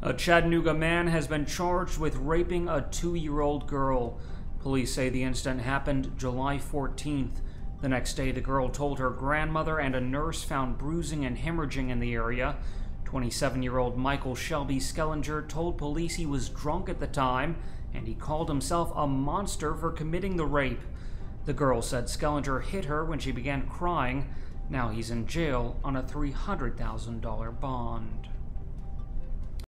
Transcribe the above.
A Chattanooga man has been charged with raping a two year old girl. Police say the incident happened July 14th. The next day, the girl told her grandmother and a nurse found bruising and hemorrhaging in the area. 27 year old Michael Shelby Skellenger told police he was drunk at the time and he called himself a monster for committing the rape. The girl said Skellenger hit her when she began crying. Now he's in jail on a $300,000 bond.